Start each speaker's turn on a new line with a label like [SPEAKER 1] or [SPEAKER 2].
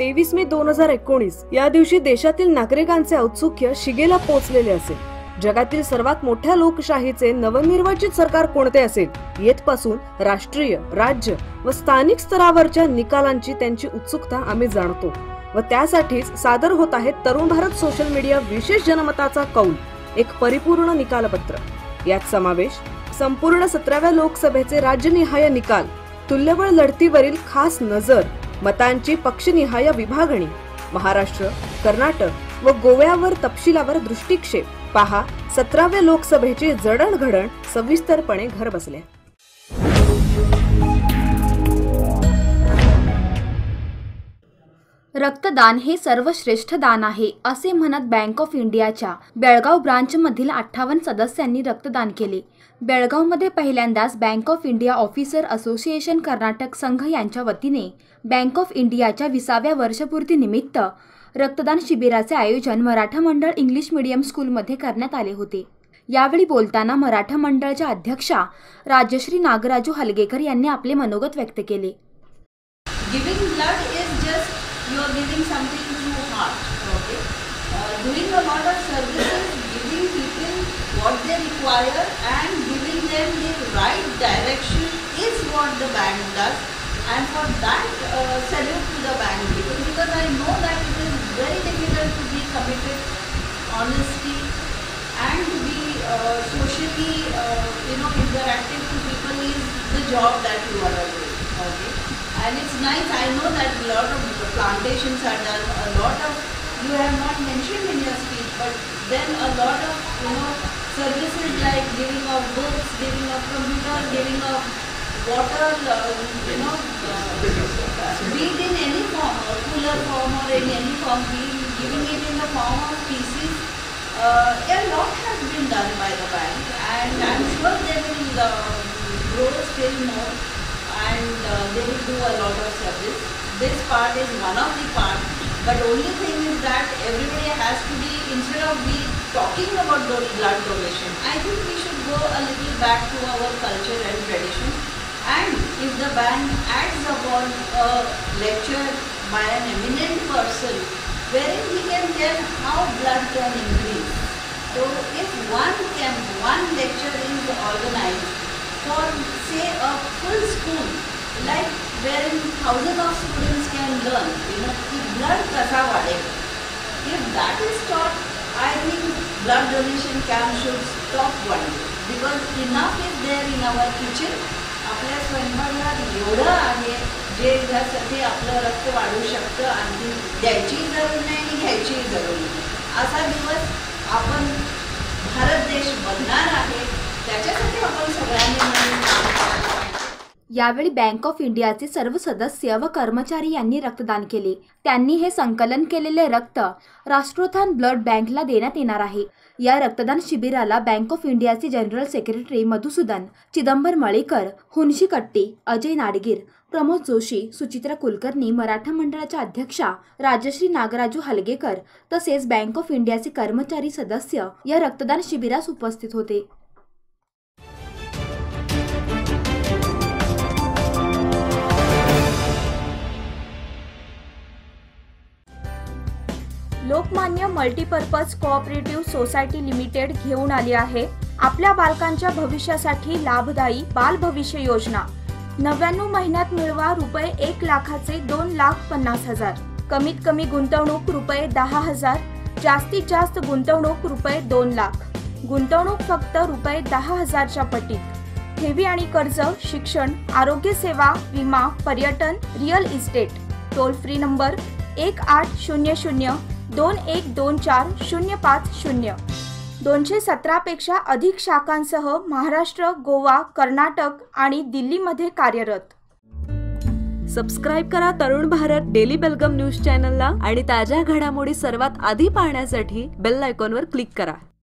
[SPEAKER 1] तेवीस मे दोन हजार एकोणीस या दिवशी देशातील नागरिकांचे औत्सुक्य शिगेला पोहोचलेले असेल. जगातील सर्वात मोठ्या लोकशाहीचे नवनिर्वाचित सरकार कोणते असेल? येथपासून राष्ट्रीय राज्य व स्थानिक स्तरावरच्या निकालांची त्यांची उत्सुकता आम्ही जाणतो. व त्यासाठीच सादर होत आहे तरुण भारत सोशल मीडिया विशेष जनमताचा कौल एक परिपूर्ण निकालपत्र. यात समावेश संपूर्ण सतराव्या लोकसभेचे राज्यनिहाय निकाल तुल्यबळ लढतीवरील खास नजर मतांची पक्षनिहाय विभागणी. महाराष्ट्र कर्नाटक व गोव्यावर तपशिलावर दृष्टिक्षेप. पहा सतराव्या लोकसभेची जडणघडण सविस्तरपणे घर बसल्या
[SPEAKER 2] रक्तदान हे सर्वश्रेष्ठ दान आहे असे म्हणत बँक ऑफ इंडियाच्या बेळगाव ब्रांचमधील अठ्ठावन्न सदस्यांनी रक्तदान केले. बेळगावमध्ये पहिल्यांदाच bank of India officer association Karnataka संघ यांच्या वतीने बँक ऑफ इंडियाच्या विसाव्या वर्षपूर्तीनिमित्त रक्तदान शिबिराचे आयोजन मराठा मंडळ इंग्लिश मीडियम स्कूलमध्ये करण्यात आले होते. यावेळी बोलताना मराठा मंडळच्या अध्यक्षा राजश्री नागराजू हलगेकर यांनी आपले मनोगत व्यक्त केले.
[SPEAKER 3] You are giving something to heart okay? Uh, doing a lot of services giving people what they require and giving them the right direction is what the bank does. And for that uh, salute to the bank people because i know that it is very difficult to be committed honesty and to be uh, socially uh, you know interactive to people is the job that you are doing okay and it's nice i know that a lot of plantations are done a lot of you have not mentioned in your speech but then a lot of you know services like giving of books giving of computers giving of water uh, you know uh, be in any form or cooler form or in any form giving it in the form of pieces uh, a lot has been done by the bank. And i'm sure they will uh, grow still more and uh, they will do a lot of service. This part is one of the part, but only thing is that everybody has to be instead of we talking about blood donation, I think we should go a little back to our culture and tradition. And if the band acts upon a lecture by an eminent person, wherein he can tell how blood can increase. So if one camp, one lecture is organized for say a full school like wherein thousands of students can learn you know की blood कसा वाढेल if that is taught I think blood donation camp should stop one day because enough is there in our kitchen आपल्या स्वयंपाकघरात एवढं आहे जे ज्यासाठी आपलं रक्त वाढू शकतं आणखी द्यायचीही जरूर नाही आणि घ्यायचीही जरूर नाही असा दिवस आपण भारत देश बनणार आहे त्याच्यासाठी आपण सगळ्यांनी
[SPEAKER 2] यावेळी बँक ऑफ इंडियाचे सर्व सदस्य व कर्मचारी यांनी रक्तदान केले. त्यांनी हे संकलन केलेले रक्त राष्ट्रोत्थान ब्लड बँकला देण्यात येणार आहे. या रक्तदान शिबिराला बँक ऑफ इंडियाचे जनरल सेक्रेटरी मधुसूदन चिदंबर मळेकर हुनशी कट्टी अजय नाडगीर प्रमोद जोशी सुचित्रा कुलकर्णी मराठा मंडळाच्या अध्यक्षा राजश्री नागराजू हलगेकर तसेच बँक ऑफ इंडियाचे कर्मचारी सदस्य या रक्तदान शिबिरास उपस्थित होते. Lokmanya multipurpose cooperative society limited घेऊन आली आहे. आपल्या बालकांच्या भविष्यासाठी लाभदायी बाल भविष्य योजना. नव्याण्णव महिन्यात मिळवा रुपये एक लाखाचे दोन लाख पन्नास हजार. कमीत कमी गुंतवणूक रुपये दहा हजार. जास्तीत जास्त गुंतवणूक रुपये दोन लाख. गुंतवणूक फक्त रुपये दहा हजारच्या पटीत. ठेवी आणि कर्ज शिक्षण आरोग्य सेवा विमा पर्यटन real estate. Toll free number एक आठ शून्य शून्य दोन एक दोन चार शून्य पाच शून्य. दोनशे सतरापेक्षा अधिक शाखांसह महाराष्ट्र गोवा कर्नाटक आणि दिल्लीमध्ये कार्यरत.
[SPEAKER 1] सबस्क्राईब करा तरुण भारत डेली बेलगम न्यूज चॅनलला आणि ताज्या घडामोडी सर्वात आधी पाहण्यासाठी बेल आयकॉनवर क्लिक करा.